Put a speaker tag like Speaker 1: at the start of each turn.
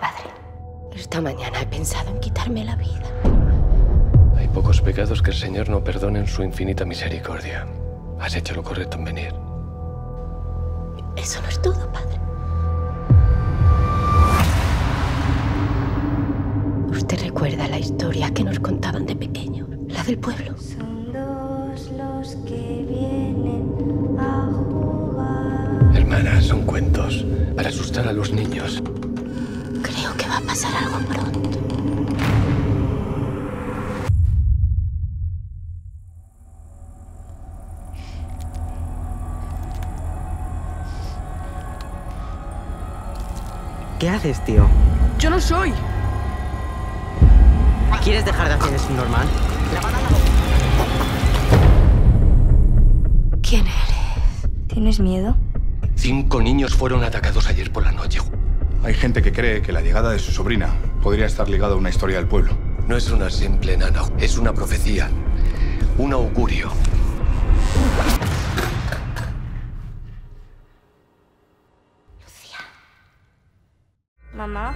Speaker 1: Padre, esta mañana he pensado en quitarme la vida.
Speaker 2: Hay pocos pecados que el Señor no perdone en su infinita misericordia. Has hecho lo correcto en venir.
Speaker 1: Eso no es todo, padre. ¿Usted recuerda la historia que nos contaban de pequeño? La del pueblo.
Speaker 3: Son dos los que vienen a jugar.
Speaker 2: Hermana, son cuentos para asustar a los niños.
Speaker 1: A pasar algo pronto.
Speaker 4: ¿Qué haces, tío?
Speaker 5: Yo no soy.
Speaker 4: ¿Quieres dejar de hacer eso normal?
Speaker 1: ¿Quién eres?
Speaker 3: ¿Tienes miedo?
Speaker 2: Cinco niños fueron atacados ayer por la noche.
Speaker 6: Hay gente que cree que la llegada de su sobrina podría estar ligada a una historia del pueblo.
Speaker 2: No es una simple nana, es una profecía. Un augurio.
Speaker 3: Mamá.